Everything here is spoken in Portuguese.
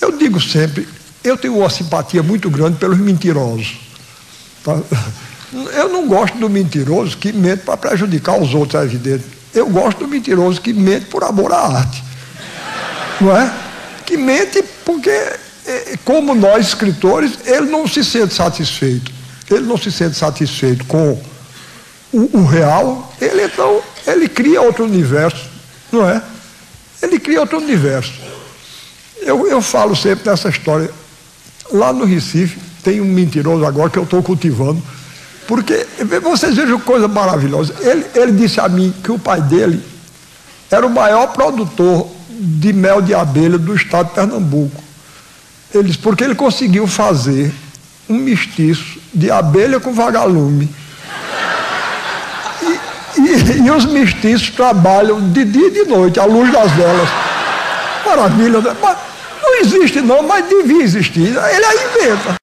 Eu digo sempre, eu tenho uma simpatia muito grande pelos mentirosos. Tá? Eu não gosto do mentiroso que mente para prejudicar os outros, é evidente. Eu gosto do mentiroso que mente por amor à arte. Não é? Que mente porque, é, como nós escritores, ele não se sente satisfeito. Ele não se sente satisfeito com o, o real, ele então ele cria outro universo, não é? Ele cria outro universo. Eu, eu falo sempre dessa história. Lá no Recife tem um mentiroso agora que eu estou cultivando porque vocês vejam coisa maravilhosa. Ele, ele disse a mim que o pai dele era o maior produtor de mel de abelha do estado de Pernambuco. Ele disse, porque ele conseguiu fazer um mestiço de abelha com vagalume. E, e, e os mestiços trabalham de dia e de noite, à luz das velas. Maravilha, né? Mas não existe não, mas devia existir. Ele aí inventa.